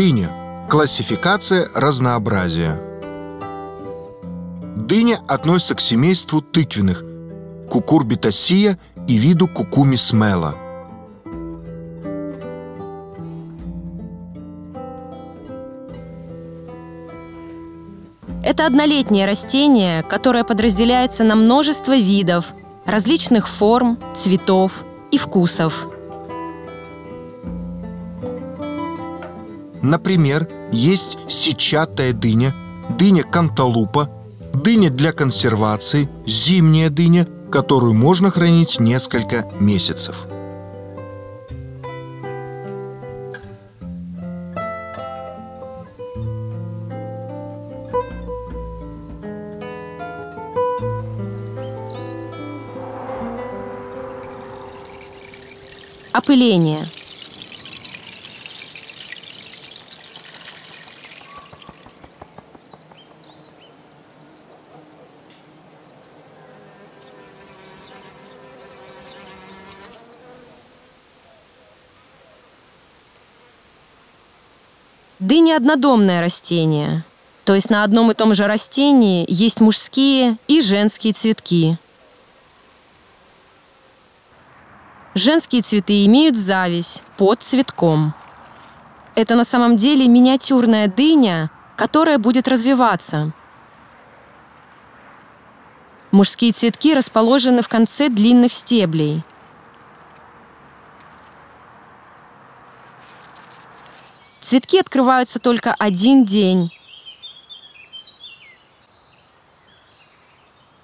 Дыня. Классификация разнообразия. Дыня относится к семейству тыквенных – кукурбитасия и виду кукумисмела. Это однолетнее растение, которое подразделяется на множество видов, различных форм, цветов и вкусов. Например, есть сетчатая дыня, дыня канталупа, дыня для консервации, зимняя дыня, которую можно хранить несколько месяцев. Опыление. Дыня – однодомное растение, то есть на одном и том же растении есть мужские и женские цветки. Женские цветы имеют зависть под цветком. Это на самом деле миниатюрная дыня, которая будет развиваться. Мужские цветки расположены в конце длинных стеблей – Цветки открываются только один день.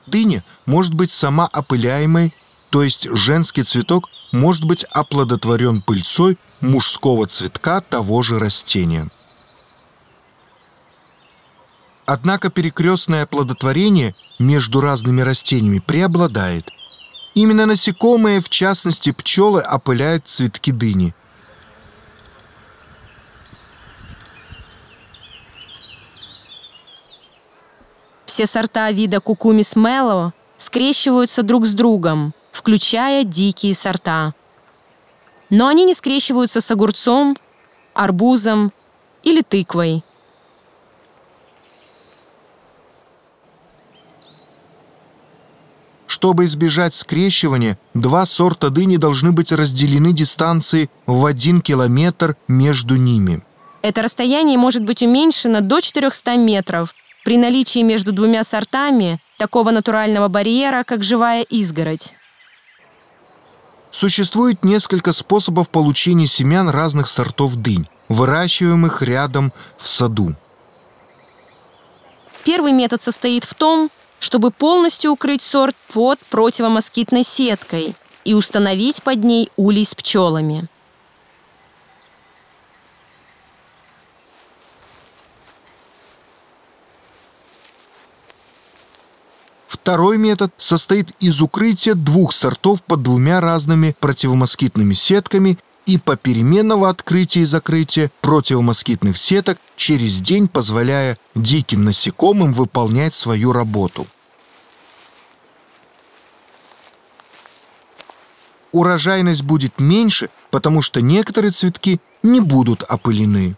Дыня может быть сама опыляемой, то есть женский цветок может быть оплодотворен пыльцой мужского цветка того же растения. Однако перекрестное оплодотворение между разными растениями преобладает. Именно насекомые, в частности пчелы, опыляют цветки дыни – Все сорта вида кукумис мело скрещиваются друг с другом, включая дикие сорта. Но они не скрещиваются с огурцом, арбузом или тыквой. Чтобы избежать скрещивания, два сорта дыни должны быть разделены дистанцией в один километр между ними. Это расстояние может быть уменьшено до 400 метров – при наличии между двумя сортами такого натурального барьера, как живая изгородь. Существует несколько способов получения семян разных сортов дынь, выращиваемых рядом в саду. Первый метод состоит в том, чтобы полностью укрыть сорт под противомоскитной сеткой и установить под ней улей с пчелами. Второй метод состоит из укрытия двух сортов под двумя разными противомоскитными сетками и попеременного открытия и закрытия противомоскитных сеток через день, позволяя диким насекомым выполнять свою работу. Урожайность будет меньше, потому что некоторые цветки не будут опылены.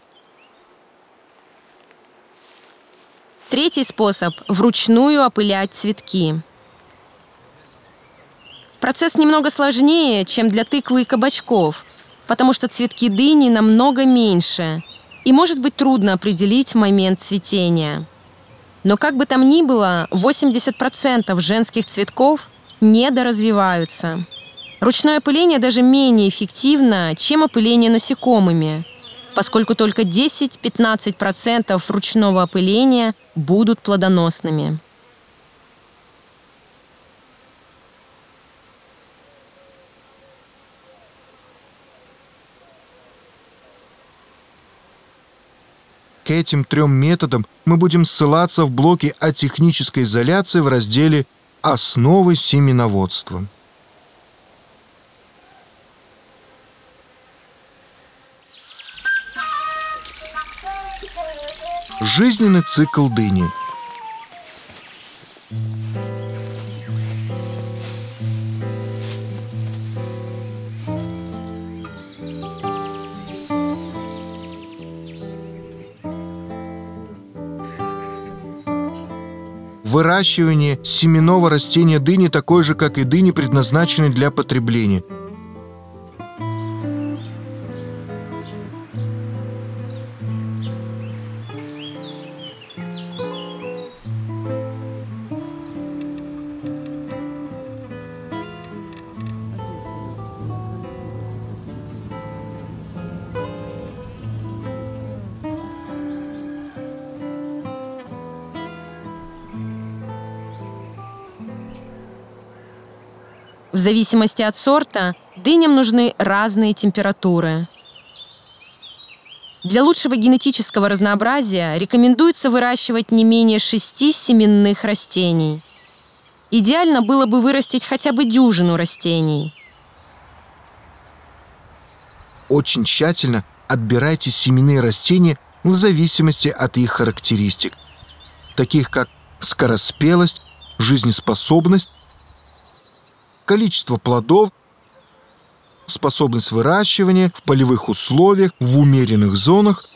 Третий способ – вручную опылять цветки. Процесс немного сложнее, чем для тыквы и кабачков, потому что цветки дыни намного меньше, и может быть трудно определить момент цветения. Но как бы там ни было, 80% женских цветков недоразвиваются. Ручное опыление даже менее эффективно, чем опыление насекомыми – поскольку только 10-15% ручного опыления будут плодоносными. К этим трем методам мы будем ссылаться в блоке о технической изоляции в разделе «Основы семеноводства». Жизненный цикл дыни. Выращивание семенного растения дыни такое же, как и дыни, предназначены для потребления – В зависимости от сорта дыням нужны разные температуры. Для лучшего генетического разнообразия рекомендуется выращивать не менее шести семенных растений. Идеально было бы вырастить хотя бы дюжину растений. Очень тщательно отбирайте семенные растения в зависимости от их характеристик, таких как скороспелость, жизнеспособность количество плодов, способность выращивания в полевых условиях, в умеренных зонах,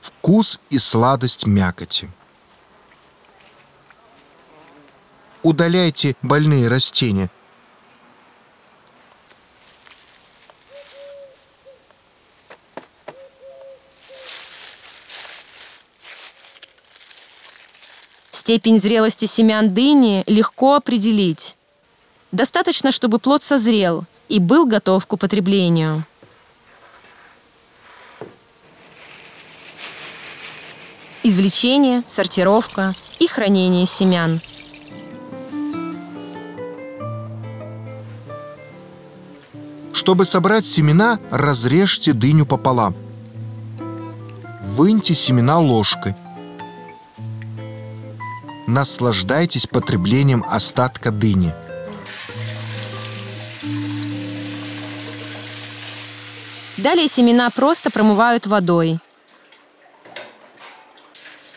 вкус и сладость мякоти. Удаляйте больные растения. Степень зрелости семян дыни легко определить. Достаточно, чтобы плод созрел и был готов к употреблению. Извлечение, сортировка и хранение семян. Чтобы собрать семена, разрежьте дыню пополам. Выньте семена ложкой. Наслаждайтесь потреблением остатка дыни. Далее семена просто промывают водой,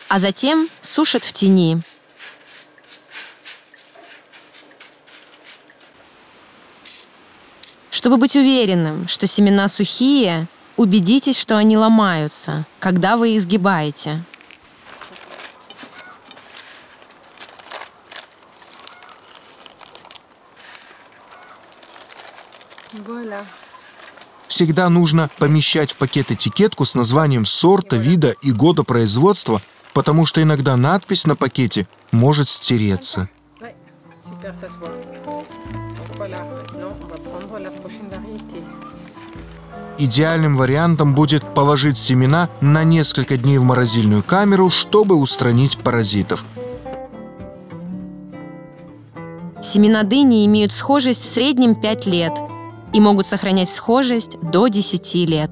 а затем сушат в тени. Чтобы быть уверенным, что семена сухие, убедитесь, что они ломаются, когда вы их сгибаете. Voilà всегда нужно помещать в пакет этикетку с названием сорта, вида и года производства, потому что иногда надпись на пакете может стереться. Идеальным вариантом будет положить семена на несколько дней в морозильную камеру, чтобы устранить паразитов. Семена дыни имеют схожесть в среднем 5 лет – и могут сохранять схожесть до 10 лет.